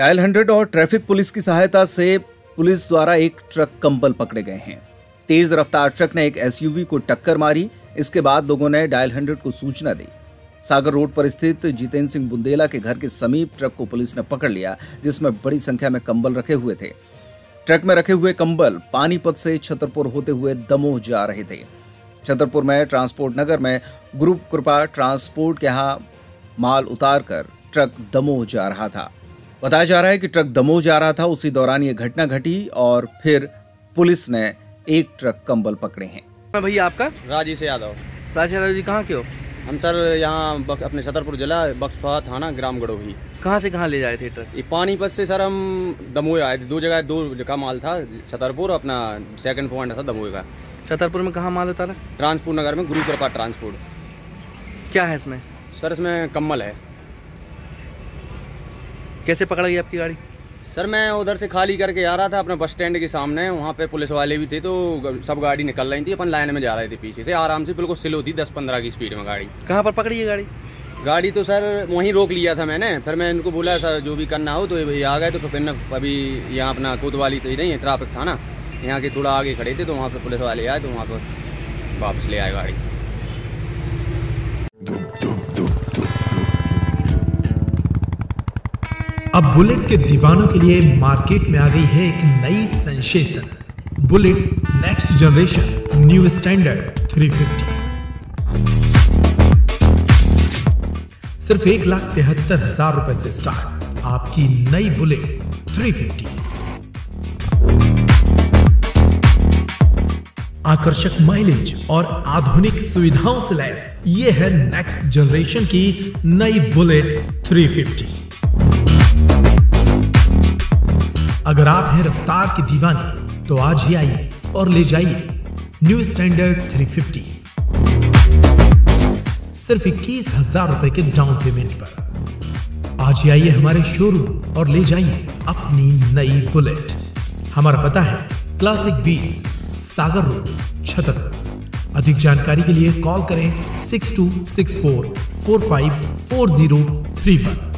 Dial hundred और traffic police की सहायता से पुलिस द्वारा एक ट्रक कंबल पकड़े गए हैं। तेज रफ्तार ट्रक ने एक एसयूवी को टक्कर मारी। इसके बाद लोगों ने डायल हंड्रेड को सूचना दी। सागर रोड पर स्थित जितेंद्र सिंह बुंदेला के घर के समीप ट्रक को पुलिस ने पकड़ लिया, जिसमें बड़ी संख्या में कंबल रखे हुए थे। ट्रक में रखे हुए कंबल पानीपत से छतरपुर होते हुए दमोह जा रहे थे। छतरपुर में ट्रांसपोर्ट नगर में ग्रुप कृपा ट्रांसपोर्ट के यहाँ माल उतार कर ट्रक दमोह जा रहा था। बताया जा रहा है कि ट्रक दमोह जा रहा था। उसी दौरान ये घटना घटी और फिर पुलिस ने एक ट्रक कंबल पकड़े हैं। मैं भैया आपका? राजेश यादव। राजा यादव जी कहाँ के हो? हम सर यहाँ अपने छतरपुर जिला बक्सवा थाना ग्राम गड़ोही कहाँ से कहाँ ले जाए थे ट्रक? ये पानीपत से सर हम दमोह आए थे। दो जगह दो का माल था छतरपुर अपना सेकंड पॉइंट था दमोह का। छतरपुर में कहाँ माल उतारा? ट्रांसपोर्ट नगर में गुरु कृपा ट्रांसपोर्ट। क्या है इसमें? सर इसमें कम्बल है। कैसे पकड़ा गई आपकी गाड़ी? सर मैं उधर से खाली करके आ रहा था अपने बस स्टैंड के सामने। वहाँ पे पुलिस वाले भी थे तो सब गाड़ी निकल रही थी अपन लाइन में जा रहे थे पीछे से। आराम से बिल्कुल स्लो थी दस पंद्रह की स्पीड में गाड़ी। कहाँ पर पकड़ी है गाड़ी? गाड़ी तो सर वहीं रोक लिया था मैंने। फिर मैं इनको बोला सर जो भी करना हो तो ये आ गए। तो फिर न अभी यहाँ अपना कोतवाली तो ही नहीं है ट्रैफ़िक था ना। यहाँ के थोड़ा आगे खड़े थे तो वहाँ पर पुलिस वाले आए तो वहाँ पर वापस ले आए गाड़ी। अब बुलेट के दीवानों के लिए मार्केट में आ गई है एक नई sensation bullet next generation, new standard 350 सिर्फ़ एक लाख तिहत्तर हज़ार रुपए से स्टार्ट, आपकी नई बुलेट 350 आकर्षक माइलेज और आधुनिक सुविधाओं से लैस, ये है नेक्स्ट जनरेशन की नई बुलेट 350 अगर आप हैं रफ्तार की दीवानी तो आज ही आइए और ले जाइए न्यू स्टैंडर्ड 350 सिर्फ़ इक्कीस हज़ार रुपए के डाउन पेमेंट पर। आज ही आइए हमारे शोरूम और ले जाइए अपनी नई बुलेट हमारा पता है क्लासिक बीस सागर रोड छतरपुर अधिक जानकारी के लिए कॉल करें six two six four four five four zero three one